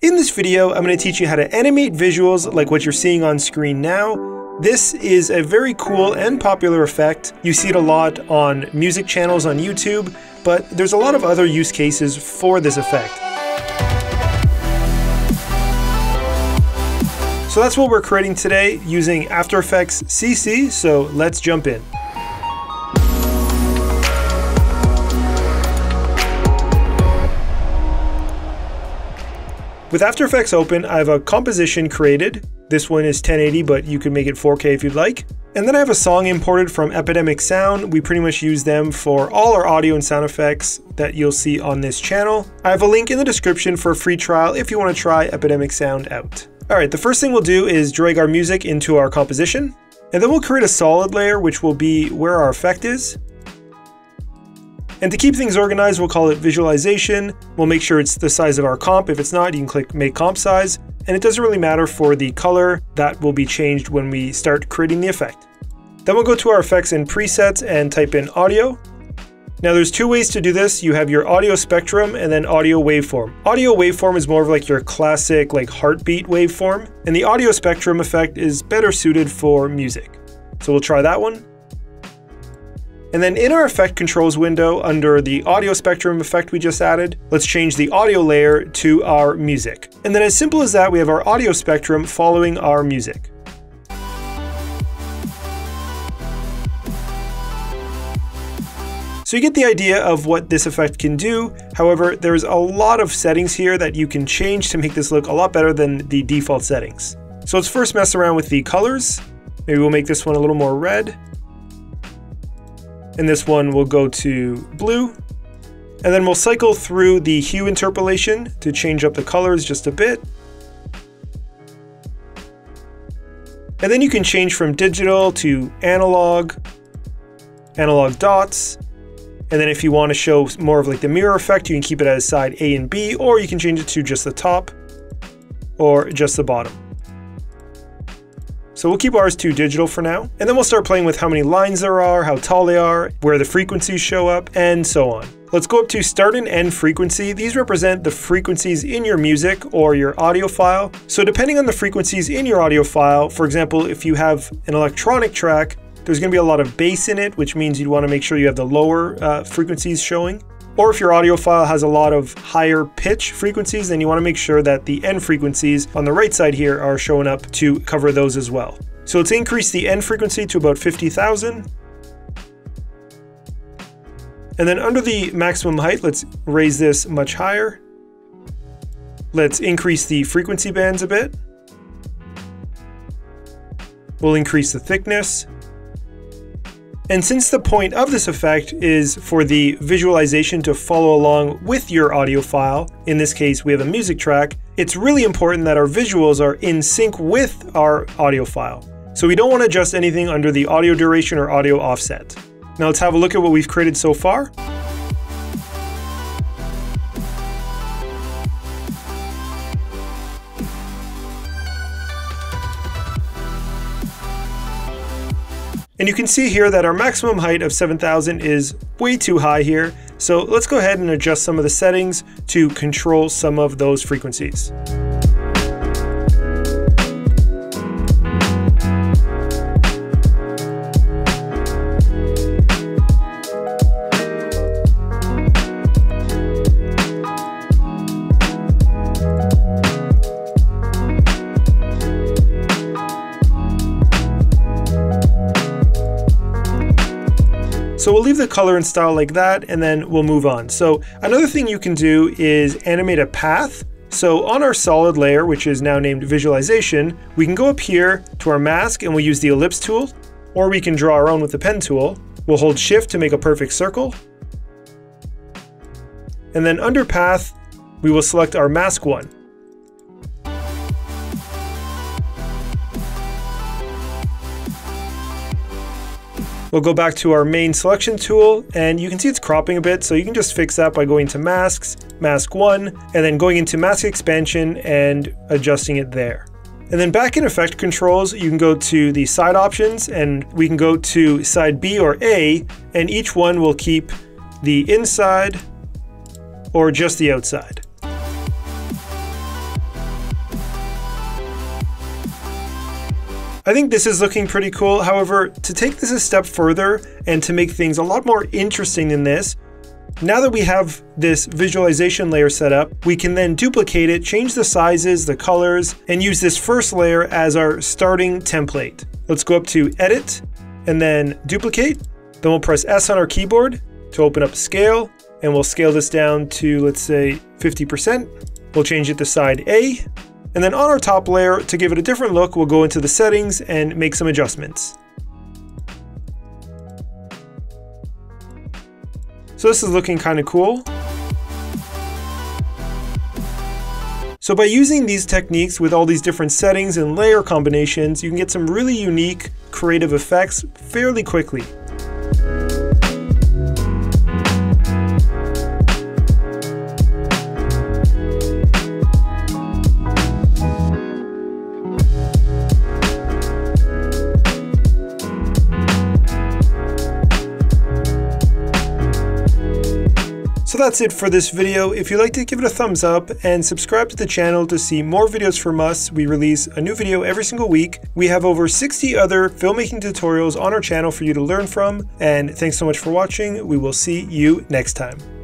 In this video, I'm going to teach you how to animate visuals like what you're seeing on screen now. This is a very cool and popular effect. You see it a lot on music channels on YouTube, but there's a lot of other use cases for this effect. So that's what we're creating today using After Effects CC, so let's jump in. With After Effects open, I have a composition created. This one is 1080, but you can make it 4K if you'd like. And then I have a song imported from Epidemic Sound. We pretty much use them for all our audio and sound effects that you'll see on this channel. I have a link in the description for a free trial if you want to try Epidemic Sound out. Alright, the first thing we'll do is drag our music into our composition. And then we'll create a solid layer, which will be where our effect is. And to keep things organized, we'll call it visualization. We'll make sure it's the size of our comp. If it's not, you can click make comp size. And it doesn't really matter for the color, that will be changed when we start creating the effect. Then we'll go to our effects and presets and type in audio. Now there's two ways to do this. You have your audio spectrum and then audio waveform. Audio waveform is more of like your classic like heartbeat waveform, and the audio spectrum effect is better suited for music. So we'll try that one. And then in our effect controls window under the audio spectrum effect we just added, let's change the audio layer to our music. And then as simple as that, we have our audio spectrum following our music. So you get the idea of what this effect can do. However, there's a lot of settings here that you can change to make this look a lot better than the default settings. So let's first mess around with the colors. Maybe we'll make this one a little more red. And this one will go to blue. And then we'll cycle through the hue interpolation to change up the colors just a bit. And then you can change from digital to analog, analog dots. And then if you want to show more of like the mirror effect, you can keep it as side A and B, or you can change it to just the top or just the bottom. So we'll keep ours to digital for now, and then we'll start playing with how many lines there are, how tall they are, where the frequencies show up, and so on. Let's go up to start and end frequency. These represent the frequencies in your music or your audio file. So depending on the frequencies in your audio file, for example, if you have an electronic track, there's going to be a lot of bass in it, which means you'd want to make sure you have the lower uh, frequencies showing. Or if your audio file has a lot of higher pitch frequencies, then you want to make sure that the end frequencies on the right side here are showing up to cover those as well. So let's increase the end frequency to about 50,000. And then under the maximum height, let's raise this much higher. Let's increase the frequency bands a bit. We'll increase the thickness. And since the point of this effect is for the visualization to follow along with your audio file, in this case we have a music track, it's really important that our visuals are in sync with our audio file. So we don't want to adjust anything under the audio duration or audio offset. Now let's have a look at what we've created so far. And you can see here that our maximum height of 7000 is way too high here. So let's go ahead and adjust some of the settings to control some of those frequencies. So we'll leave the color and style like that, and then we'll move on. So another thing you can do is animate a path. So on our solid layer, which is now named visualization, we can go up here to our mask and we'll use the ellipse tool, or we can draw our own with the pen tool. We'll hold shift to make a perfect circle. And then under path, we will select our mask one. We'll go back to our main selection tool and you can see it's cropping a bit. So you can just fix that by going to masks, mask one, and then going into mask expansion and adjusting it there. And then back in effect controls, you can go to the side options and we can go to side B or A and each one will keep the inside or just the outside. I think this is looking pretty cool. However, to take this a step further and to make things a lot more interesting than this, now that we have this visualization layer set up, we can then duplicate it, change the sizes, the colors, and use this first layer as our starting template. Let's go up to Edit, and then Duplicate. Then we'll press S on our keyboard to open up Scale, and we'll scale this down to, let's say, 50%. We'll change it to side A, and then on our top layer, to give it a different look, we'll go into the settings and make some adjustments. So this is looking kind of cool. So by using these techniques with all these different settings and layer combinations, you can get some really unique creative effects fairly quickly. So that's it for this video. If you liked it, give it a thumbs up and subscribe to the channel to see more videos from us. We release a new video every single week. We have over 60 other filmmaking tutorials on our channel for you to learn from. And thanks so much for watching. We will see you next time.